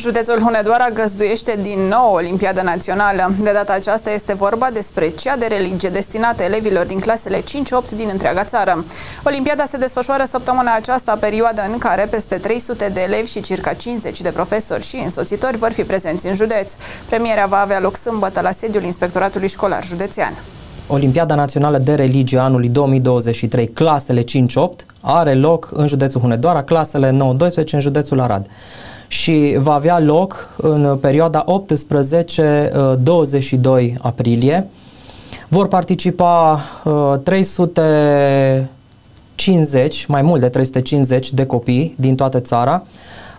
Județul Hunedoara găzduiește din nou Olimpiada Națională. De data aceasta este vorba despre cea de religie destinată elevilor din clasele 5-8 din întreaga țară. Olimpiada se desfășoară săptămâna aceasta, perioadă în care peste 300 de elevi și circa 50 de profesori și însoțitori vor fi prezenți în județ. Premierea va avea loc sâmbătă la sediul Inspectoratului Școlar Județean. Olimpiada Națională de Religie anului 2023, clasele 5-8, are loc în județul Hunedoara, clasele 9-12 în județul Arad și va avea loc în perioada 18-22 aprilie. Vor participa 350, mai mult de 350 de copii din toată țara,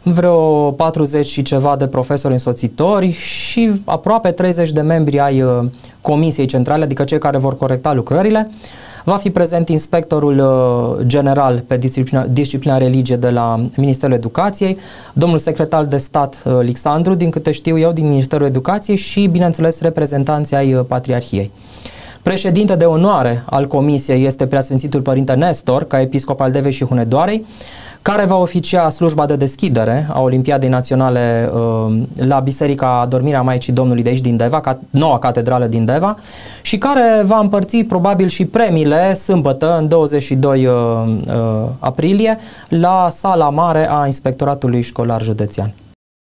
vreo 40 și ceva de profesori însoțitori și aproape 30 de membri ai Comisiei Centrale, adică cei care vor corecta lucrările. Va fi prezent inspectorul uh, general pe disciplina, disciplina religie de la Ministerul Educației, domnul secretar de stat uh, Alexandru, din câte știu eu, din Ministerul Educației și, bineînțeles, reprezentanții ai uh, Patriarhiei. Președinte de onoare al comisiei este Preasfințitul Părinte Nestor, ca episcop al Devei și Hunedoarei care va oficia slujba de deschidere a Olimpiadei Naționale uh, la Biserica Dormirea Maicii Domnului de aici din Deva, ca, noua catedrală din Deva, și care va împărți probabil și premiile sâmbătă, în 22 uh, uh, aprilie, la sala mare a Inspectoratului Școlar Județean.